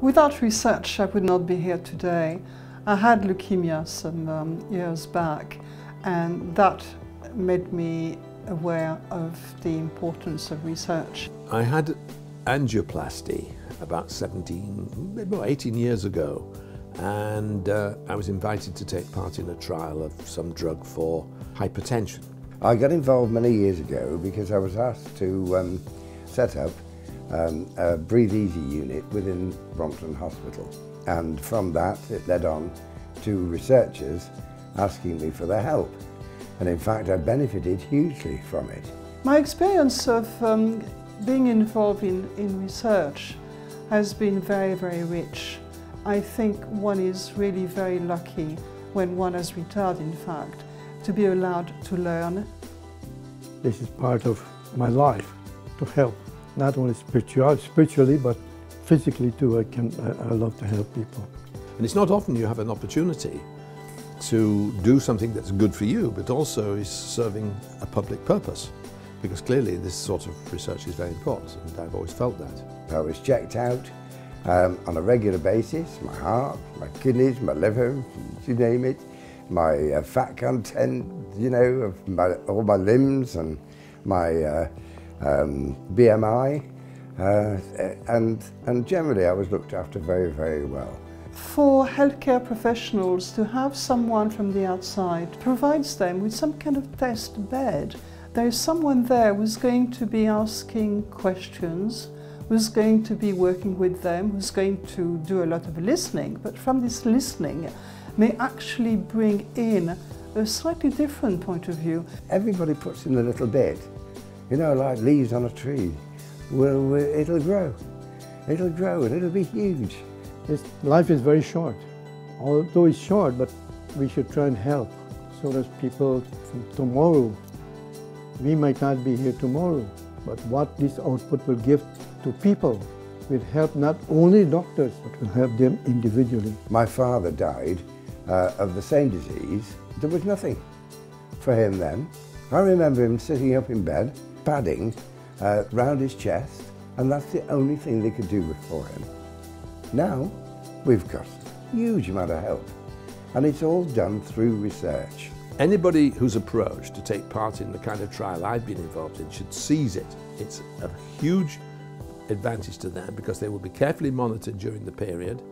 Without research, I would not be here today. I had leukemia some um, years back, and that made me aware of the importance of research. I had angioplasty about 17, about 18 years ago, and uh, I was invited to take part in a trial of some drug for hypertension. I got involved many years ago because I was asked to um, set up um, a Breathe Easy unit within Brompton Hospital. And from that, it led on to researchers asking me for their help. And in fact, I benefited hugely from it. My experience of um, being involved in, in research has been very, very rich. I think one is really very lucky when one has retired, in fact, to be allowed to learn. This is part of my life, to help, not only spiritual, spiritually, but physically too. I, can, I, I love to help people. And it's not often you have an opportunity to do something that's good for you, but also is serving a public purpose. Because clearly this sort of research is very important, and I've always felt that. I was checked out um, on a regular basis, my heart, my kidneys, my liver, you name it, my uh, fat content, you know, of my, all my limbs and my uh, um, BMI. Uh, and, and generally I was looked after very, very well. For healthcare professionals to have someone from the outside provides them with some kind of test bed. There is someone there who's going to be asking questions, who's going to be working with them, who's going to do a lot of listening, but from this listening may actually bring in a slightly different point of view. Everybody puts in a little bit, you know, like leaves on a tree. Well, it'll grow. It'll grow and it'll be huge. This life is very short. Although it's short, but we should try and help so that people tomorrow, we might not be here tomorrow, but what this output will give to people will help not only doctors, but will help them individually. My father died uh, of the same disease. There was nothing for him then. I remember him sitting up in bed, padding uh, round his chest, and that's the only thing they could do for him. Now, we've got a huge amount of help, and it's all done through research. Anybody who's approached to take part in the kind of trial I've been involved in should seize it. It's a huge advantage to them because they will be carefully monitored during the period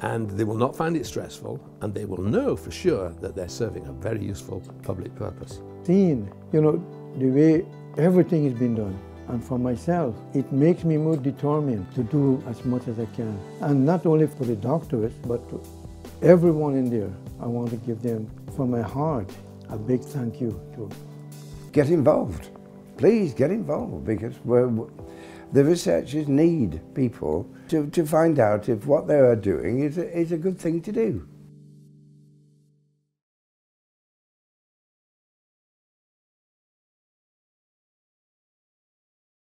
and they will not find it stressful and they will know for sure that they're serving a very useful public purpose. Seeing, you know, the way everything has been done, and for myself, it makes me more determined to do as much as I can. And not only for the doctors, but to everyone in there. I want to give them, from my heart, a big thank you to. Get involved. Please get involved because the researchers need people to, to find out if what they are doing is a, is a good thing to do.